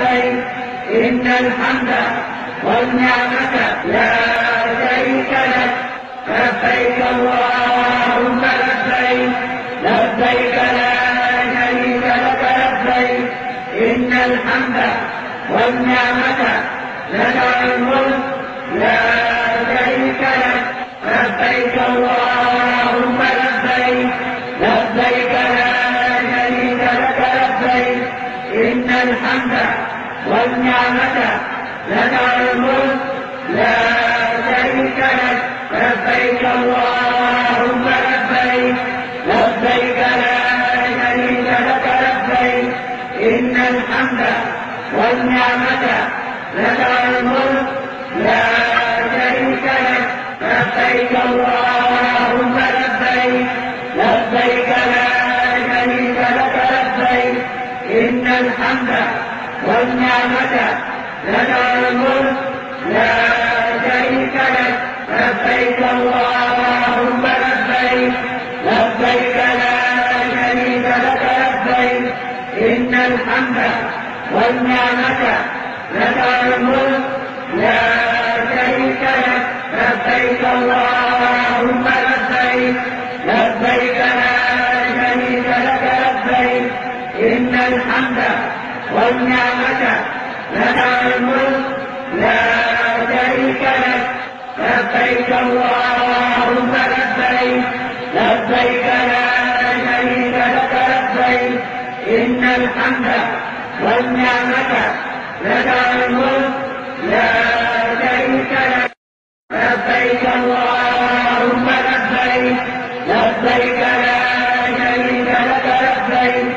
لبيك إن الحمد والنعمة لا شريك لك لبيك اللهم لبيك لبيك لا شريك لك لبيك. إن الحمد والنعمة لك الملك لا شريك لك لبيك اللهم لبيك لبيك لا شريك لك لبيك إن الحمد والنعمة لك الملك لا شريك لك. لبيك اللهم لبيك لبيك لا شريك لك لبيك. إن الحمد والنعمة لك الملك لا شريك لك لبيك اللهم لبيك لبيك لا شريك لك لبيك إن الحمد والنعمة لك الملك. لا شريك لك. لبيك اللهم لبيك. لبيك لا شريك لك. لبيك. إن الحمد والنعمة لك الملك. لا شريك لك لبيك اللهم لبيك لبيك لا شريك لك لبيك إن الحمد والنعمة لك الملك لا شريك لك. لبيك اللهم لبيك لبيك لا شريك لك لبيك. إن الحمد والنعمة لك الملك لا شريك لك لبيك اللهم لبيك لبيك لا شريك لك لبيك